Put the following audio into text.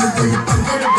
i'm gonna